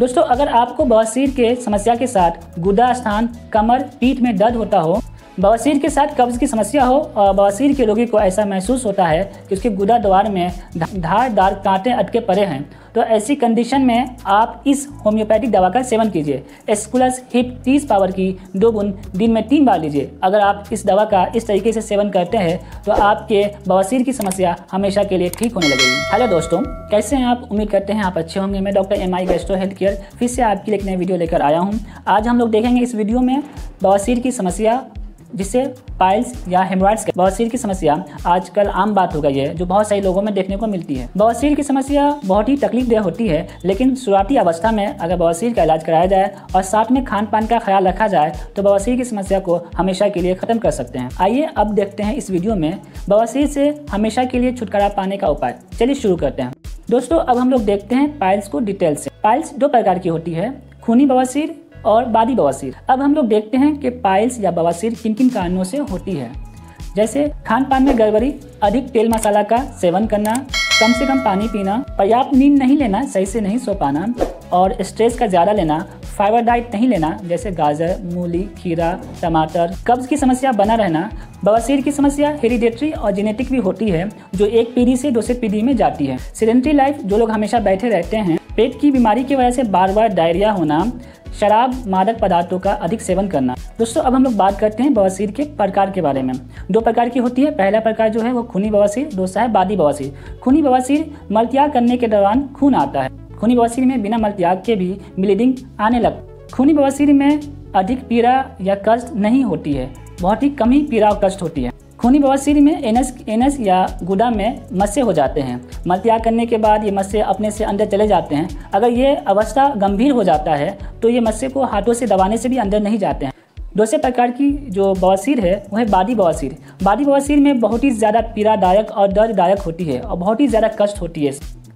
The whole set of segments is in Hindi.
दोस्तों, अगर आपको बवासीर के समस्या के साथ गुदा, स्थान, कमर, पीठ में दर्द होता हो बवासीर के साथ कब्ज की समस्या हो बवासीर के रोगी को ऐसा महसूस होता है कि उसके गुदा द्वार में धारदार कांटे अटके पड़े हैं। तो ऐसी कंडीशन में आप इस होम्योपैथिक दवा का सेवन कीजिए। एस्कुलस हिप 30 पावर की दो बूंद दिन में तीन बार लीजिए। अगर आप इस दवा का इस तरीके से सेवन करते हैं तो आपके बवासीर की समस्या हमेशा के लिए ठीक होने लगेगी। हेलो दोस्तों, कैसे हैं आप? उम्मीद करते हैं आप अच्छे होंगे। मैं डॉक्टर एम आई गेस्टो हेल्थ केयर फिर से आपके लिए एक नई वीडियो लेकर आया हूँ। आज हम लोग देखेंगे इस वीडियो में बवासीर की समस्या जिससे पाइल्स या हेमराइड्स बवासीर की समस्या आजकल आम बात हो गई है, जो बहुत सारे लोगों में देखने को मिलती है। बवासीर की समस्या बहुत ही तकलीफ़ देह होती है, लेकिन शुरुआती अवस्था में अगर बवासीर का इलाज कराया जाए और साथ में खान पान का ख्याल रखा जाए तो बवासीर की समस्या को हमेशा के लिए खत्म कर सकते हैं। आइए अब देखते हैं इस वीडियो में बवासीर से हमेशा के लिए छुटकारा पाने का उपाय। चलिए शुरू करते हैं। दोस्तों, अब हम लोग देखते हैं पाइल्स को डिटेल से। पाइल्स दो प्रकार की होती है। खूनी बवासीर और बादी बवासीर। अब हम लोग देखते हैं कि पाइल्स या बवासीर किन किन कारणों से होती है। जैसे खान पान में गड़बड़ी, अधिक तेल मसाला का सेवन करना, कम से कम पानी पीना, पर्याप्त नींद नहीं लेना, सही से नहीं सो पाना, और स्ट्रेस का ज़्यादा लेना, फाइबर डाइट नहीं लेना, जैसे गाजर, मूली, खीरा, टमाटर। कब्ज की समस्या बना रहना, बवासीर की समस्या हेरिडेटरी और जेनेटिक भी होती है, जो एक पीढ़ी से दूसरे पीढ़ी में जाती है। सिडेंट्री लाइफ, जो लोग हमेशा बैठे रहते हैं, पेट की बीमारी की वजह से बार बार डायरिया होना शराब, मादक पदार्थों का अधिक सेवन करना। दोस्तों, अब हम लोग बात करते हैं बवासीर के प्रकार के बारे में। दो प्रकार की होती है। पहला प्रकार जो है वो खूनी बवासीर, दूसरा है बादी बवासीर। खूनी बवासीर मलत्याग करने के दौरान खून आता है। खूनी बवासीर में बिना मलत्याग के भी ब्लीडिंग आने लग, खूनी बवासीर में अधिक पीड़ा या कष्ट नहीं होती है। बहुत ही कम ही पीड़ा और कष्ट होती है। खूनी बवासीर में एनएस एनएस या गुदा में मस्से हो जाते हैं। मल त्याग करने के बाद ये मस्से अपने से अंदर चले जाते हैं। अगर ये अवस्था गंभीर हो जाता है तो ये मस्से को हाथों से दबाने से भी अंदर नहीं जाते हैं। दूसरे प्रकार की जो बवासीर है, वह है बादी बवासीर बादी बवासीर में बहुत ही ज़्यादा पीड़ादायक और दर्ददायक होती है और बहुत ही ज़्यादा कष्ट होती है।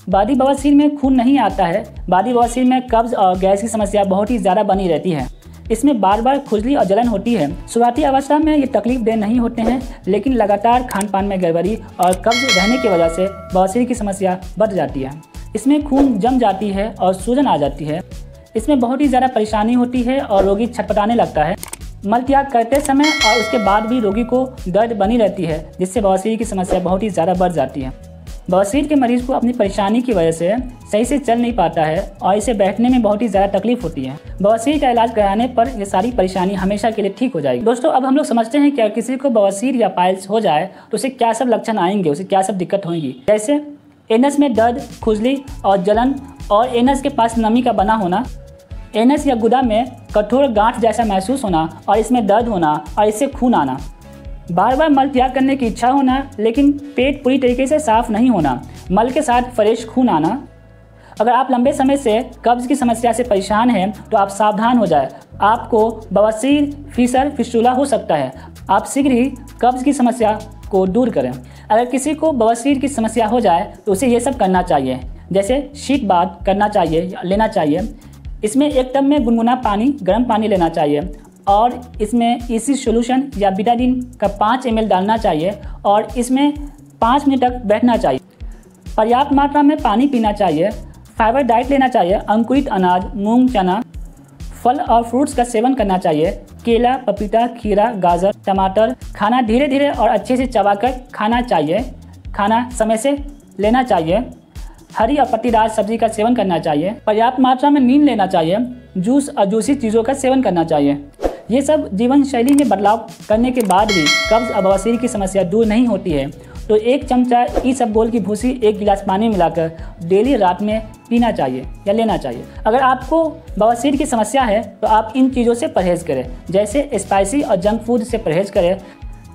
बादी बवासीर में खून नहीं आता है। बादी बवासीर में कब्ज़ और गैस की समस्या बहुत ही ज़्यादा बनी रहती है। इसमें बार बार खुजली और जलन होती है। शुरुआती अवस्था में ये तकलीफ़ दे नहीं होते हैं, लेकिन लगातार खान पान में गड़बड़ी और कब्ज रहने की वजह से बवासीर की समस्या बढ़ जाती है। इसमें खून जम जाती है और सूजन आ जाती है। इसमें बहुत ही ज़्यादा परेशानी होती है और रोगी छटपटाने लगता है। मल त्याग करते समय और उसके बाद भी रोगी को दर्द बनी रहती है, जिससे बवासीर की समस्या बहुत ही ज़्यादा बढ़ जाती है। बवासीर के मरीज़ को अपनी परेशानी की वजह से सही से चल नहीं पाता है और इसे बैठने में बहुत ही ज़्यादा तकलीफ़ होती है। बवासीर का इलाज कराने पर यह सारी परेशानी हमेशा के लिए ठीक हो जाएगी। दोस्तों, अब हम लोग समझते हैं कि अगर किसी को बवासीर या पाइल्स हो जाए तो उसे क्या सब लक्षण आएँगे, उसे क्या सब दिक्कत होंगी? जैसे एनस में दर्द, खुजली और जलन और एनस के पास नमी का बना होना, एनस या गुदा में कठोर गांठ जैसा महसूस होना और इसमें दर्द होना और इससे खून आना। बार बार मल त्याग करने की इच्छा होना, लेकिन पेट पूरी तरीके से साफ़ नहीं होना, मल के साथ फ्रेश खून आना। अगर आप लंबे समय से कब्ज की समस्या से परेशान हैं तो आप सावधान हो जाए। आपको बवासीर फीसर फिस्टूला हो सकता है। आप शीघ्र ही कब्ज की समस्या को दूर करें। अगर किसी को बवासीर की समस्या हो जाए तो उसे ये सब करना चाहिए। जैसे शीत बात करना चाहिए लेना चाहिए। इसमें एक टब में गुनगुना पानी, गर्म पानी लेना चाहिए। और इसमें इसी सोल्यूशन या बिटाडिन का पाँच एम डालना चाहिए और इसमें पाँच मिनट तक बैठना चाहिए। पर्याप्त मात्रा में पानी पीना चाहिए फाइबर डाइट लेना चाहिए, अंकुरित अनाज, मूंग चना, फल और फ्रूट्स का सेवन करना चाहिए, केला, पपीता, खीरा, गाजर, टमाटर, खाना धीरे धीरे और अच्छे से चबाकर खाना चाहिए, खाना समय से लेना चाहिए, हरी और पत्तीदार सब्ज़ी का सेवन करना चाहिए, पर्याप्त मात्रा में नींद लेना चाहिए, जूस और जूसी चीज़ों का सेवन करना चाहिए। ये सब जीवन शैली में बदलाव करने के बाद भी कब्ज और की समस्या दूर नहीं होती है। तो एक चमचा सब गोल की भूसी एक गिलास पानी मिलाकर डेली रात में पीना चाहिए या लेना चाहिए। अगर आपको बवासीर की समस्या है तो आप इन चीज़ों से परहेज करें। जैसे स्पाइसी और जंक फ़ूड से परहेज करें।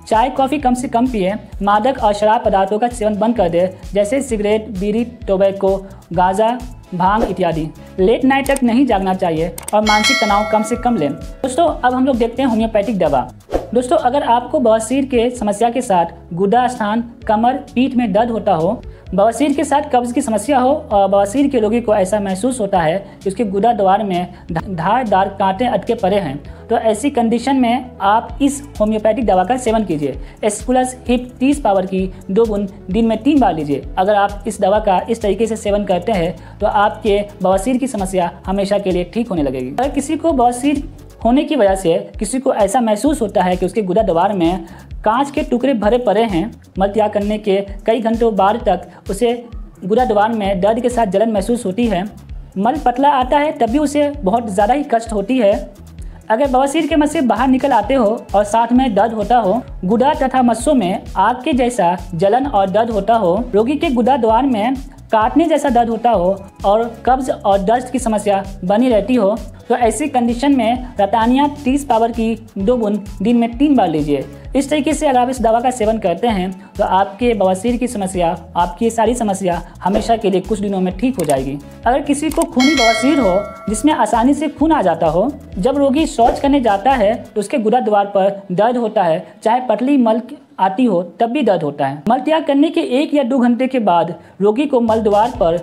चाय कॉफ़ी कम से कम पिए। मादक और शराब पदार्थों का सेवन बंद कर दें। जैसे सिगरेट बीड़ी टोबैको गांजा भाँग इत्यादि। लेट नाइट तक नहीं जागना चाहिए और मानसिक तनाव कम से कम लें। दोस्तों, अब हम लोग देखते हैं होम्योपैथिक दवा। दोस्तों, अगर आपको बवासीर के समस्या के साथ गुदा स्थान कमर, पीठ में दर्द होता हो बवासीर के साथ कब्ज़ की समस्या हो बवासीर के रोगी को ऐसा महसूस होता है कि उसके गुदा द्वार में धारदार कांटे अटके पड़े हैं। तो ऐसी कंडीशन में आप इस होम्योपैथिक दवा का सेवन कीजिए। एस्कुलस हिप 30 पावर की दो बूंद दिन में तीन बार लीजिए। अगर आप इस दवा का इस तरीके से सेवन करते हैं तो आपके बवासीर की समस्या हमेशा के लिए ठीक होने लगेगी। अगर किसी को बवासीर होने की वजह से किसी को ऐसा महसूस होता है कि उसके गुदा द्वार में कांच के टुकड़े भरे पड़े हैं। मल त्याग करने के कई घंटों बाद तक उसे गुदा द्वार में दर्द के साथ जलन महसूस होती है। मल पतला आता है तब भी उसे बहुत ज़्यादा ही कष्ट होती है। अगर बवासीर के मत बाहर निकल आते हो और साथ में दर्द होता हो, गुदा तथा मस्सों में आग के जैसा जलन और दर्द होता हो, रोगी के गुदा द्वार में काटने जैसा दर्द होता हो और कब्ज और दर्द की समस्या बनी रहती हो तो ऐसी कंडीशन में रतानिया 30 पावर की दो बूंद दिन में तीन बार लीजिए। इस तरीके से अगर आप इस दवा का सेवन करते हैं तो आपके बवासीर की समस्या, आपकी ये सारी समस्या हमेशा के लिए कुछ दिनों में ठीक हो जाएगी। अगर किसी को खूनी बवासीर हो, जिसमें आसानी से खून आ जाता हो, जब रोगी शौच करने जाता है तो उसके गुदा द्वार पर दर्द होता है, चाहे पतली मल आती हो, तब भी दर्द होता है। मल त्याग करने के एक या दो घंटे के बाद रोगी को मल द्वार पर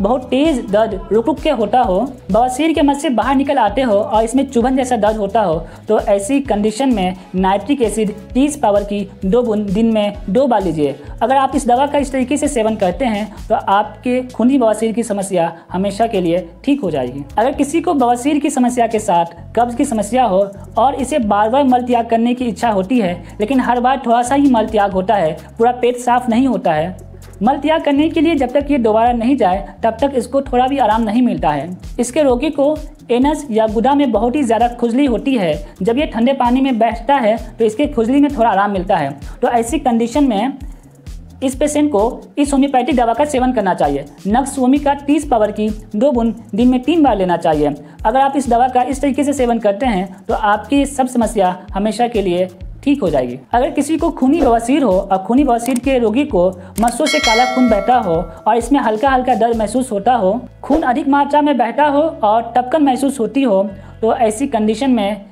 बहुत तेज दर्द रुक रुक के होता हो बवासीर के मत से बाहर निकल आते हो और इसमें चुभन जैसा दर्द होता हो तो ऐसी कंडीशन में नाइट्रिक एसिड 30 पावर की दो बूंद, दिन में दो बार लीजिए। अगर आप इस दवा का इस तरीके से सेवन करते हैं तो आपके खूनी बवासीर की समस्या हमेशा के लिए ठीक हो जाएगी। अगर किसी को बवासीर की समस्या के साथ कब्ज की समस्या हो और इसे बार बार मल त्याग करने की इच्छा होती है, लेकिन हर बार थोड़ा सा ही मल त्याग होता है, पूरा पेट साफ़ नहीं होता है मल त्याग करने के लिए जब तक ये दोबारा नहीं जाए, तब तक इसको थोड़ा भी आराम नहीं मिलता है। इसके रोगी को एनस या गुदा में बहुत ही ज़्यादा खुजली होती है। जब ये ठंडे पानी में बैठता है तो इसके खुजली में थोड़ा आराम मिलता है। तो ऐसी कंडीशन में इस पेशेंट को इस होम्योपैथिक दवा का सेवन करना चाहिए। नक्स सोमी का तीस पावर की दो बूंद दिन में तीन बार लेना चाहिए। अगर आप इस दवा का इस तरीके से सेवन करते हैं तो आपकी सब समस्या हमेशा के लिए ठीक हो जाएगी। अगर किसी को खूनी बवासीर हो और खूनी बवासीर के रोगी को मस्सों से काला खून बहता हो और इसमें हल्का हल्का दर्द महसूस होता हो, खून अधिक मात्रा में बहता हो और टपकन महसूस होती हो तो ऐसी कंडीशन में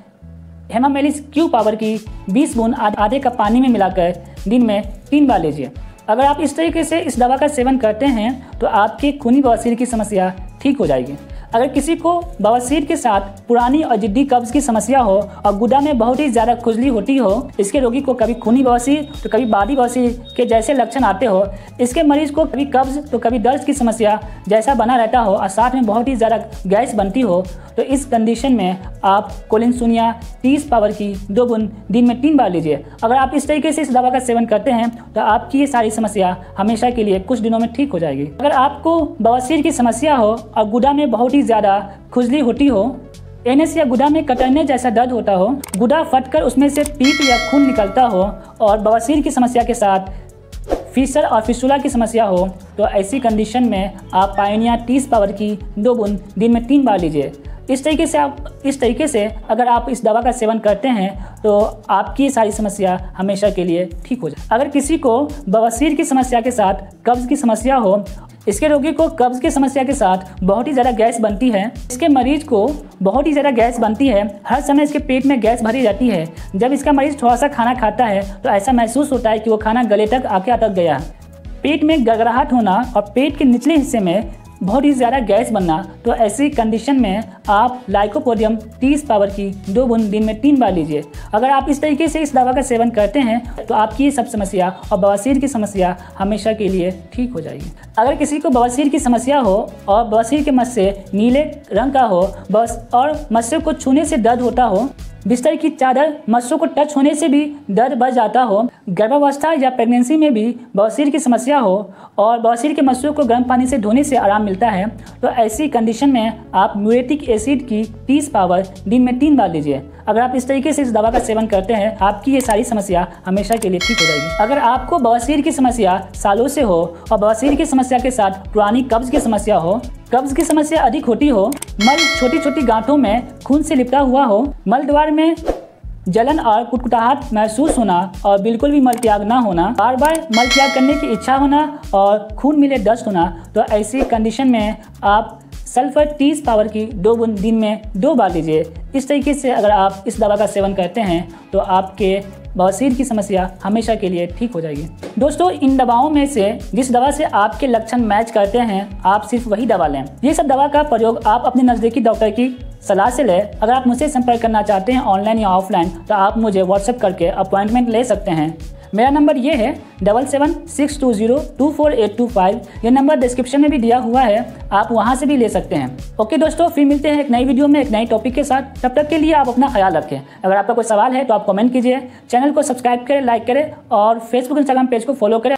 हेमामेलिस क्यू पावर की 20 बूंद आधे कप पानी में मिलाकर दिन में तीन बार लीजिए। अगर आप इस तरीके से इस दवा का सेवन करते हैं तो आपकी खूनी बवासीर की समस्या ठीक हो जाएगी। अगर किसी को बवासीर के साथ पुरानी और जिद्दी कब्ज की समस्या हो और गुदा में बहुत ही ज़्यादा खुजली होती हो, इसके रोगी को कभी खूनी बवासीर तो कभी बादी बवासीर के जैसे लक्षण आते हो। इसके मरीज़ को कभी कब्ज तो कभी दर्द की समस्या जैसा बना रहता हो और साथ में बहुत ही ज़्यादा गैस बनती हो तो इस कंडीशन में आप कोलिनसुनिया तीस पावर की दो बूंद दिन में तीन बार लीजिए। अगर आप इस तरीके से इस दवा का सेवन करते हैं तो आपकी ये सारी समस्या हमेशा के लिए कुछ दिनों में ठीक हो जाएगी। अगर आपको बवासीर की समस्या हो और गुदा में बहुत ही ज़्यादा खुजली होती हो, एनएस या गुदा में कतरने जैसा दर्द होता हो, गुदा फटकर उसमें से पीप या खून निकलता हो और बवासीर की समस्या के साथ फिशर और फिशुला की समस्या हो तो ऐसी कंडीशन में आप पाइनिया तीस पावर की दो बूंद दिन में तीन बार लीजिए। इस तरीके से आप इस तरीके से अगर आप इस दवा का सेवन करते हैं तो आपकी सारी समस्या हमेशा के लिए ठीक हो जाए अगर किसी को बवासीर की समस्या के साथ कब्ज़ की समस्या हो इसके रोगी को कब्ज की समस्या के साथ बहुत ही ज़्यादा गैस बनती है। इसके मरीज़ को बहुत ही ज़्यादा गैस बनती है। हर समय इसके पेट में गैस भरी रहती है। जब इसका मरीज़ थोड़ा सा खाना खाता है तो ऐसा महसूस होता है कि वो खाना गले तक आके अटक गया। पेट में गगराहट होना और पेट के निचले हिस्से में बहुत ही ज़्यादा गैस बनना तो ऐसी कंडीशन में आप लाइकोपोडियम 30 पावर की दो बूंद दिन में तीन बार लीजिए। अगर आप इस तरीके से इस दवा का सेवन करते हैं तो आपकी ये सब समस्या और बवासीर की समस्या हमेशा के लिए ठीक हो जाएगी। अगर किसी को बवासीर की समस्या हो और बवासीर के मस्से नीले रंग का हो, बस और मस्से को छूने से दर्द होता हो बिस्तर की चादर मस्सों को टच होने से भी दर्द बढ़ जाता हो, गर्भावस्था या प्रेगनेंसी में भी बवासीर की समस्या हो और बवासीर के मस्सों को गर्म पानी से धोने से आराम मिलता है तो ऐसी कंडीशन में आप म्यूरेटिक एसिड की 30 पावर दिन में तीन बार लीजिए। अगर आप इस तरीके से इस दवा का सेवन करते हैं, आपकी ये सारी समस्या हमेशा के लिए ठीक हो जाएगी। अगर आपको बवासीर की समस्या सालों से हो और बवासीर की समस्या के साथ पुरानी कब्ज की समस्या हो, कब्ज की समस्या अधिक होती हो, मल छोटी छोटी गांठों में खून से लिपटा हुआ हो, मल द्वार में जलन और कुटकुटाहट महसूस होना और बिल्कुल भी मल त्याग ना होना बार बार मल त्याग करने की इच्छा होना और खून मिले दस्त होना तो ऐसी कंडीशन में आप सल्फ़र तीस पावर की दो बूंद दिन में दो बार लीजिए इस तरीके से अगर आप इस दवा का सेवन करते हैं तो आपके बवासीर की समस्या हमेशा के लिए ठीक हो जाएगी। दोस्तों, इन दवाओं में से जिस दवा से आपके लक्षण मैच करते हैं, आप सिर्फ़ वही दवा लें। ये सब दवा का प्रयोग आप अपने नज़दीकी डॉक्टर की सलाह से लें। अगर आप मुझसे संपर्क करना चाहते हैं ऑनलाइन या ऑफलाइन तो आप मुझे व्हाट्सएप करके अपॉइंटमेंट ले सकते हैं। मेरा नंबर ये है double seven six two zero two four eight two five ये नंबर डिस्क्रिप्शन में भी दिया हुआ है, आप वहाँ से भी ले सकते हैं। ओके दोस्तों, फिर मिलते हैं एक नई वीडियो में, एक नई टॉपिक के साथ। तब तक के लिए आप अपना ख्याल रखें। अगर आपका कोई सवाल है तो आप कमेंट कीजिए। चैनल को सब्सक्राइब करें लाइक करें और फेसबुक इंस्टाग्राम पेज को फॉलो करें।